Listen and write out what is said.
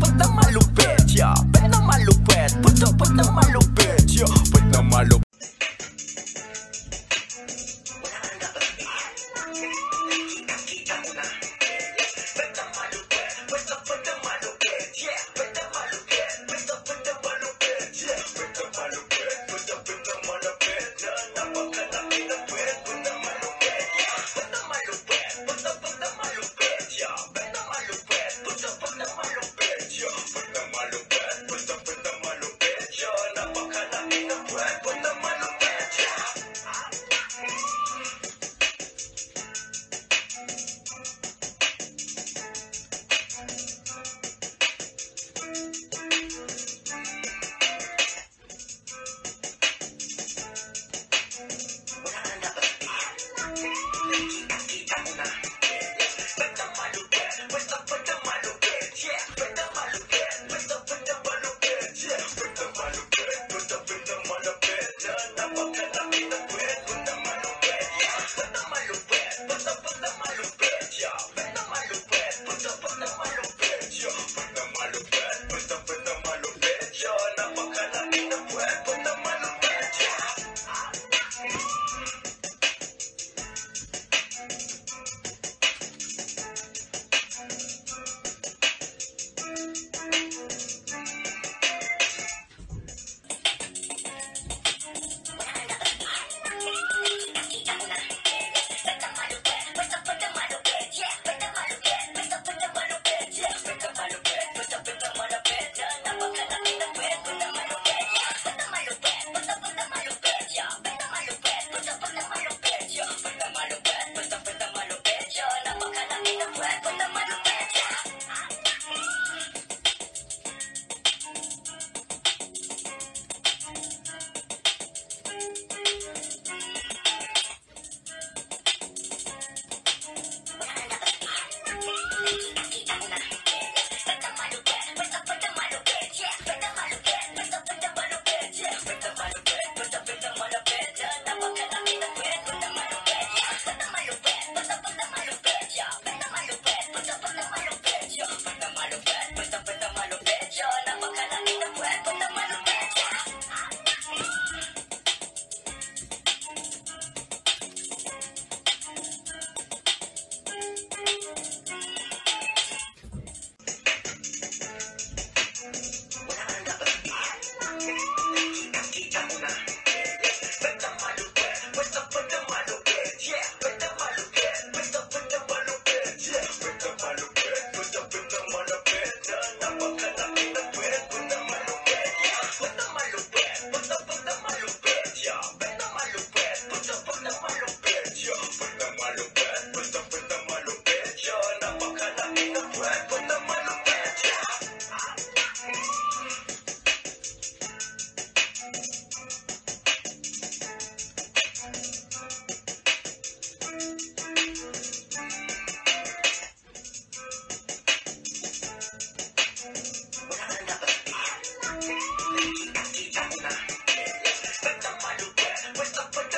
потому Tá vitamina foi, foi, foi.